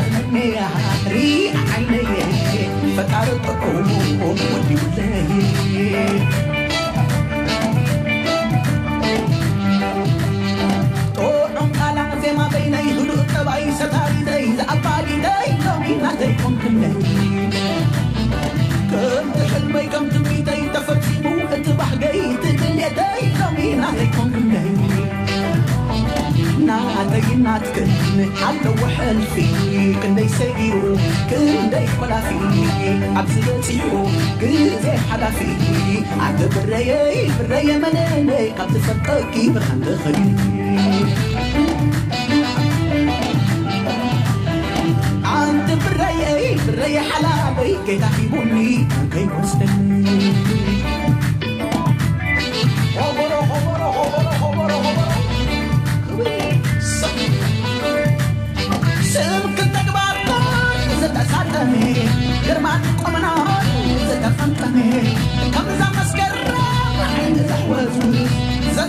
ዳዝመኔ ሪኣ ዓይነየ ፈጣሪ ጥዑሙ ወዲውለየ ጥዑም ናተይ ናትክን ኣለዎ ሕልፊ ክንደይ ሰጊሩ ክንደይ ኮላፊ ኣብዚ በፂሑ ግዜ ሓላፊ ኣተ ብረየይ ብረየ መነነይ ካብ ዝፈቀቂ ብርሃን ትኽእል ኣንተ ብረየይ ብረየ ሓላለይ ጌታ ሂቡኒ ከይወስደኒ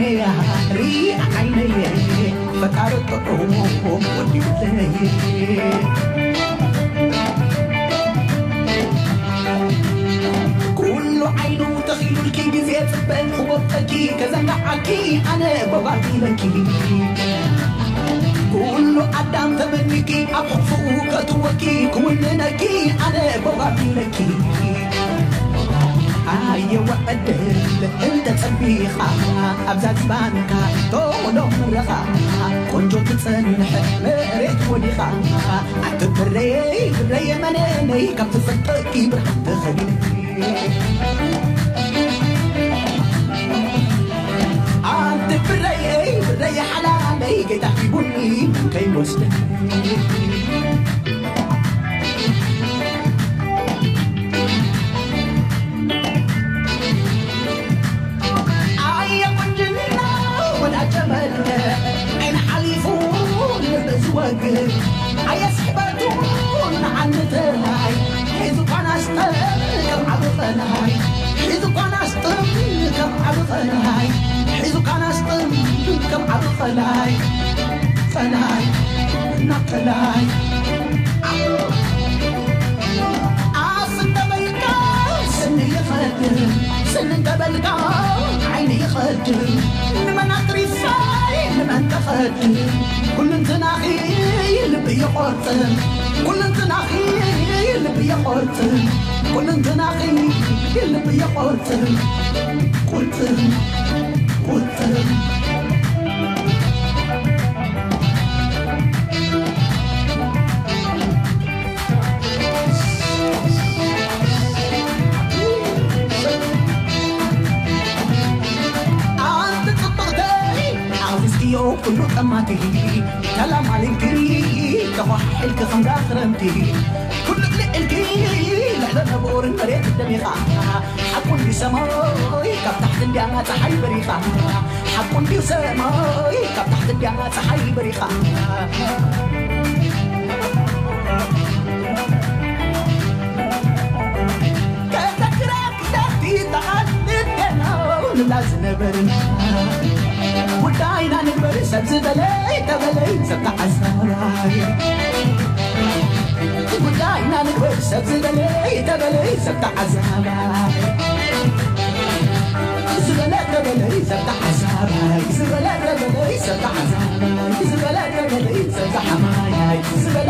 عيني ري عيني فتعرض قومهم ودي كله عينه تخيل الكيك زياد سبان وبطاكي كذا نعكي أنا ببعتي لكي كله قدام تمنكي ابو فوق اتوكي كلنا كي أنا ببعتي لكي أيوه قدام ፀቢኻ ኣብዛ ዝባንካ ቶሎ ምረኻ ቆንጆ ትፀንሕ መሬት ወዲኻ ኣንቲ ብረየይ ብረየ መነነይ ካብ ትፈጠቂ ብርሃን ተኸዲነ ኣንቲ ብረየይ ብረየ ሓላለይ ጌታ ሂቡኒ ከይወስደኒ ልብ ዝወግር ኣየ ስሕበቱ ንዓንተላይ ሒዙ ኳናስጠን ከም ዓብ ቐላይ ሒዙ ኳናስጥም ከም ዓብ ቐላይ ሒዙ ኳናስጥም ከም ዓብ ቐላይ ቐላይ እናቀላይ ኣፍንተበልካ ስኒ ይኸድር ስንን ተበልካ ዓይኒ ይኸድር ንመን ኣትሪፋይ ንመን ተኸድር ኩልንትናኺ بيقتل كل تناخي اللي بيقتل كل تناخي اللي بيقتل قتل قتل كله تماتي كلام عليك كفا الك داخل خرمتي كل بلق الكي لحظة نبور المريت الدميقة حقون دي سماي. كاب تحت الديانا تحي بريقة حقون دي سماي. كاب تحت الديانا تحي بريقة كتكراك تحتي تحت الديانا لازم برنا ጉዳይና ንግበር ሰብ ዝበለይ ተበለይ ሰብ ተዓዛባይ ጉዳይና ንግበር ሰብ ዝበለይ ተበለይ ሰብ ተዓዛባይ ዝበለ ተበለይ ሰብ ተዓዛባይ ዝበለ ተበለይ ሰብ ተዓዛባይ ዝበለ ተበለይ ሰብ ተዓማያይ ዝበለ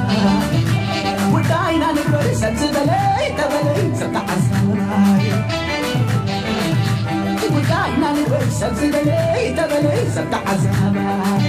سبز دلي تبلي سبت عزامه